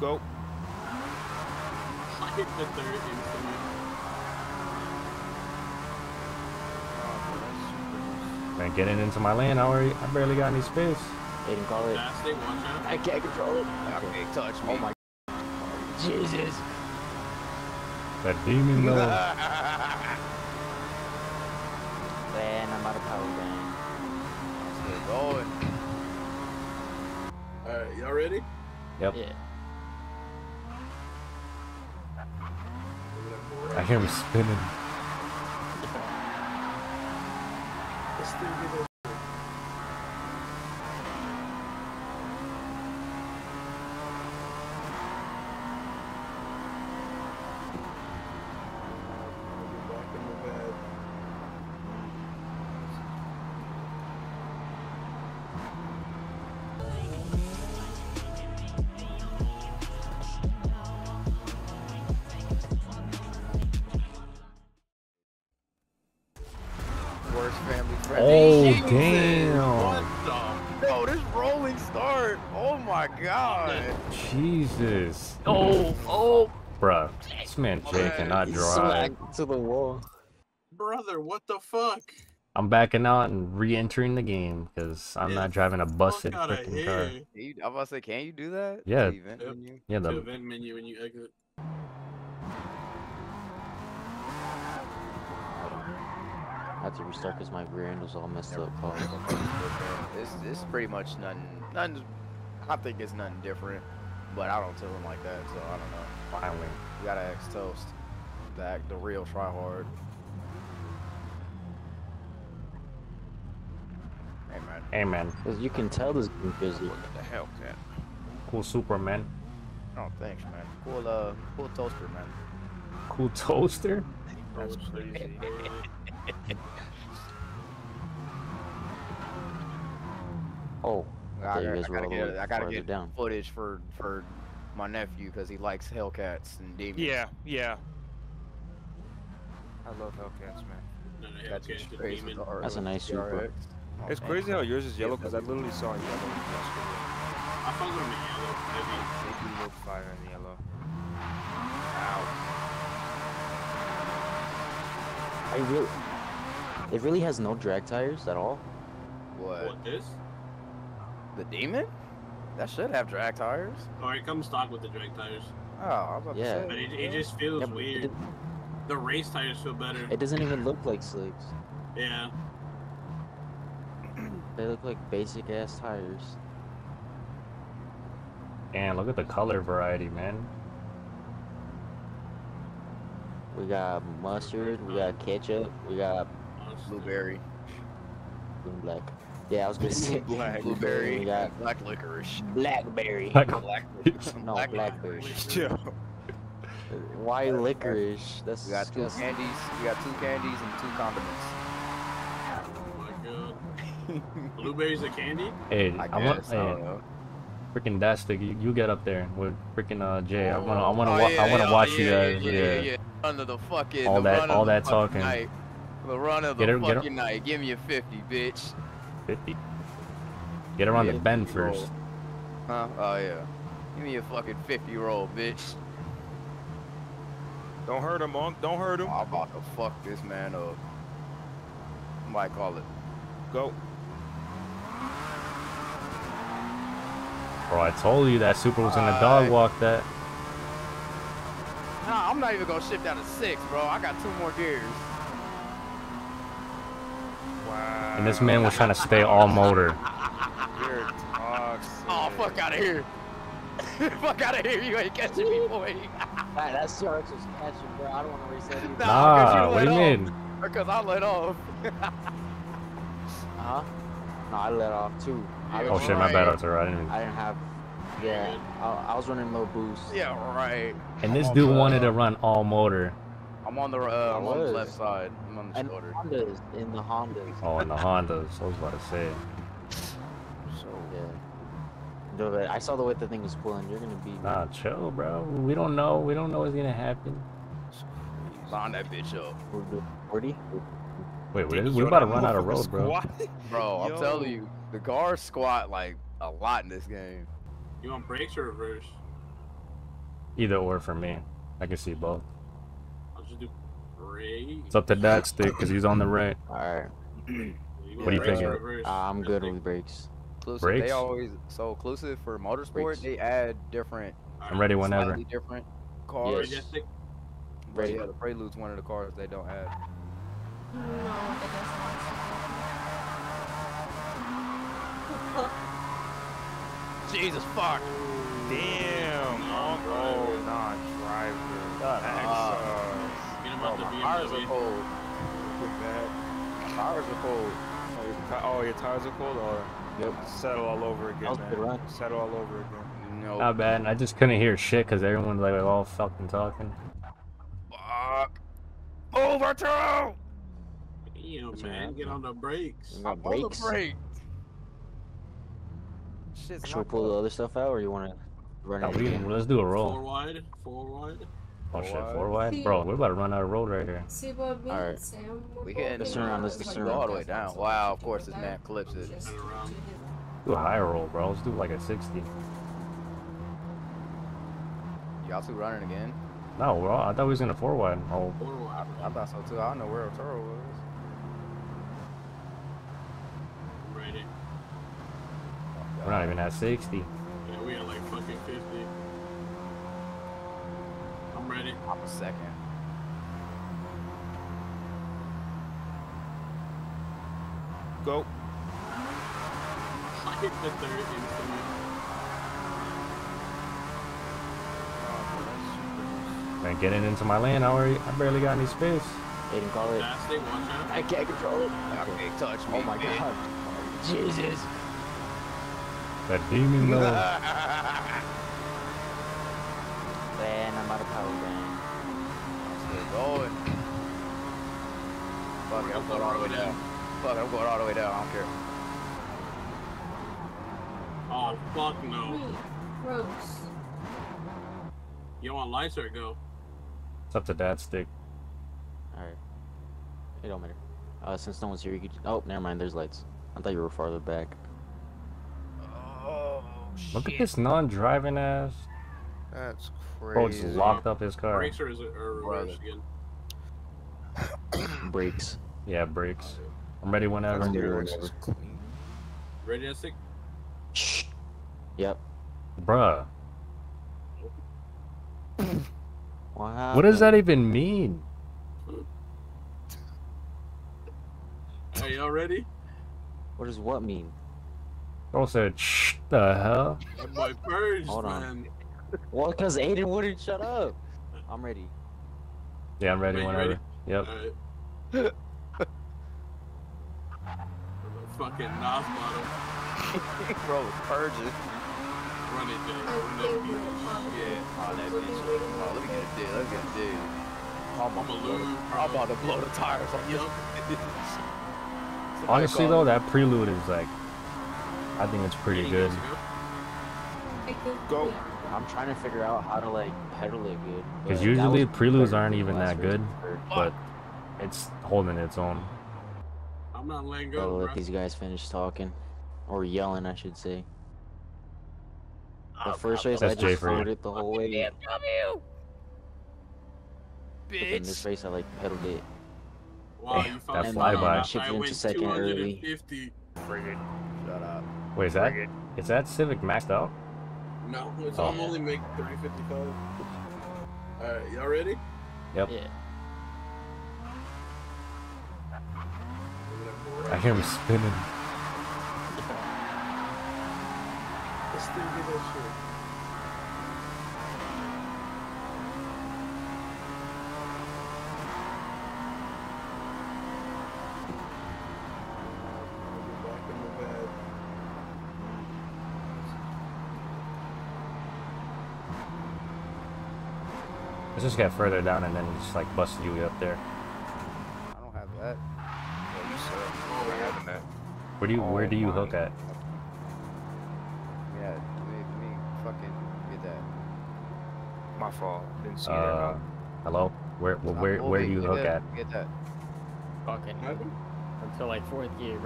Go. I hit the third instantly. Man, getting into my lane, I already, I barely got any space. Aiden, call it. Last day, watch. I can't control it. Okay, touch me. Oh my. Jesus. That demon though. Man, I'm out of power bang. Still going. Alright, y'all ready? Yep. Yeah. I hear him spinning. Oh damn! What the? Bro, this rolling start. Oh my god. Jesus! Oh, oh, bruh, this man Jay cannot drive. smacked to the wall. Brother, what the fuck? I'm backing out and re-entering the game because I'm Yeah, not driving a busted Fuck outta freaking car. you, I'm about to say, can you do that? Yeah. The event Yep. menu? Yeah, To the event menu when you exit. I had to restart because my rear end was all messed up. Paul. It's, it's pretty much nothing. Nothing. I think it's nothing different, but I don't tell him like that, so I don't know. finally. You gotta ask Toast. The act, the real try hard. Hey man. Hey man, Cause you can tell this group is What the hell, cat? cool Superman, Oh, thanks, man. Cool, uh, cool toaster, man. cool toaster. That's Oh, crazy. Oh, I, gotta- I gotta get, way I gotta get down. footage for for my nephew because he likes Hellcats and demons. Yeah, yeah. I love Hellcats, man. No, no, That's okay, crazy. the That's a nice the Supra. RX. Oh, It's man. crazy how yours is yellow because I literally saw yellow yesterday. I fuck with him in yellow. Heavy. They do look fire in yellow. I really. It really has no drag tires at all. What? What, this? The demon? That should have drag tires. Or it comes stock with the drag tires. Oh, I was about Yeah. to But say. it, it just feels Yeah, but it, weird. The race tires feel better. it doesn't even look like slicks. Yeah. They look like basic ass tires. And look at the color variety, man. We got mustard, we got ketchup, we got Blueberry. blue and black. Yeah, I was gonna say Black. Blueberry. We got black licorice. blackberry. Like, Black No, black blackberry. Chill. Why licorice? That's We got two disgusting. candies. We got two candies and two condiments. Oh my god. Blueberries are candy? hey, I I, want. I don't hey, freaking Dastic, you, you get up there with freaking uh Jay. I wanna, I wanna, Oh, wa- yeah, I wanna yeah, watch yeah, you guys. Yeah, Yeah. yeah, yeah. Under the fucking All the that- all that talking. Night. The run of the Get her- get her- fucking night. Give me a fifty, bitch. 50. Get around the Yeah, bend roll. first. Huh? Oh yeah. Give me a fucking fifty roll, bitch. Don't hurt him, Monk. Don't hurt Oh, him. I'm about to fuck this man up. Might call it. Go. Bro, I told you that Supra was gonna Alright. dog walk that. Nah, I'm not even gonna shift out of six, bro. I got two more gears. Wow. And this man was trying to stay all motor. You're toxic. Oh, fuck out of here. fuck out of here. You ain't catching me, boy. Alright, that CRX was catching, bro. I don't want to race that either. Nah, you what do you let mean? Because I let off. Uh huh. No, I let off too. I Oh shit, off. my bad, Arturo. I didn't even... I didn't have. Yeah, I, I was running low boost. yeah, right. And this on dude the- wanted to run all motor. I'm on the uh, I'm on the left side. I'm on the And shoulder. Hondas in the Hondas. Oh, in the Hondas. I was about to say. So Yeah. No, but I saw the way the thing was pulling. You're gonna be. Nah, chill, bro. We don't know. We don't know what's gonna happen. line that bitch up, Forty. Wait, we, Yo, we about to run out of road, bro. squat. bro. I'm telling you, the guards squat like a lot in this game. You want brakes or reverse? Either or for me. I can see both. I'll do brakes. It's up to that stick because he's on the right. Alright. What do you thinking? I'm good with brakes. Inclusive, Brakes? They always so inclusive for motorsport. Brakes. They add different, I'm ready whenever. slightly different cars. Yes. Yes, stick. Ready. yeah, the Prelude's one of the cars they don't add. No, it Jesus fuck! Damn. Oh, oh nah, driver. Shut up. Sucks. Get him Oh, the my tires are BMW. cold. My tires are cold. Oh, your, oh, your tires are cold? Or Yep. settle all over again, was a good man. run. Settle all over again. No. Not bad. I just couldn't hear shit because everyone's like all fucking talking. Fuck. Move, Arturo! Damn, man. Get on the brakes. You got On the brakes? Shit's Should we not pull the other stuff out or you wanna run Oh, it we again? can, let's do a roll. Four wide. Four wide. Oh, oh shit, four wide? Bro, we're about to run out of road right here. Alright. We can Let's turn around, let's- let's turn go all the way down. Wow, of course this man clips it. Do a higher roll, bro. Let's do like a 60. Y'all two running again? No, bro. I thought we was in a four wide. Oh, Four wide. I thought so too. I don't know where Arturo was. We're not even at 60. Yeah, we at like fucking 50. I'm ready. I'm a second. Go. I hit the third instantly. Man, getting into my lane, I already, I barely got any space. Aiden, call it. Last thing, watch. I can't control it. Y'all Okay. can't touch oh me. Oh my bitch. god. Jesus. That demon though. Fuck it, I'm going all the way down. Fuck it, I'm going all the way down. I don't care. Oh, fuck no. Gross. You want lights or go? It's up to that stick. Alright. It don't matter. Uh, since no one's here, you could. Oh, never mind. There's lights. I thought you were farther back. Oh, shit. Look at this non-driving ass. That's Bro crazy. just locked up his car. Brakes or is it or reverse again? Brakes. Yeah, brakes. I'm ready whenever. That's do good. whatever. That's clean. Ready to stick? Shh. Yep. Bruh, What what does that even mean? Are y'all ready? What does what mean? Bro said, shh, the hell? That boy purged, Hold on. man. Well, because Aiden wouldn't shut up. I'm ready. Yeah, I'm ready Wait, you whenever. ready? Yep. Alright. fucking Nos bottle. Bro, purging. Run it, Jay. Run oh, that bitch. Yeah, on that bitch. Oh, let me get a dig. Let me get a dig. I'm I'm a about, to blow the. I'm about to blow the tires on you. Honestly though, that prelude is like, I think it's pretty good. go. Go. I'm trying to figure out how to like pedal it good. Because usually was preludes aren't even that good, but it's holding its own. I'm not letting Gotta go, let bro. these guys finish talking, or yelling, I should say. The first race, That's I just for you. slowed it the whole way. But in this race, I like pedaled it. Wow, you found That flyby. I shifted into went second early. 250. Frigate. Shut up. Wait, is that Frigate. is that Civic maxed out? No, it's Oh. I'm only make 355. Alright, y'all ready? Yep. Yeah. I hear him spinning. Let's shit. Let's just get further down and then just like bust you up there. Where do you oh Where do you hook at? Yeah, let me, fucking get that. My fault. Didn't see uh, that. Hello. Where Where Where, where do you hook that, at? Get that. Fucking. Until like fourth gear.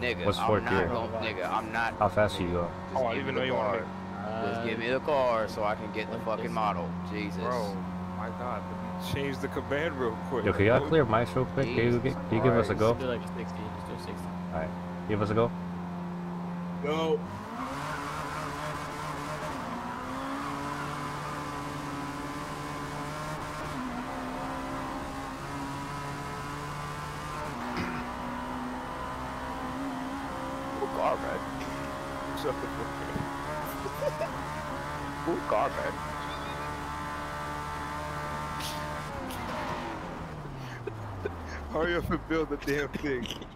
Nigga, What's fourth I'm gear? Not going nigga, I'm not. How fast nigga, you going? Oh, I even know you are, uh, Just give me the car so I can get the fucking model. Jesus. Bro, my God, change the command real quick. Yo, can y'all clear mics real quick? Can you, can you give us a go? Like 60, just All right. Give us a go. Go. Alright. So Ooh, garbage. Hurry up and build the damn thing.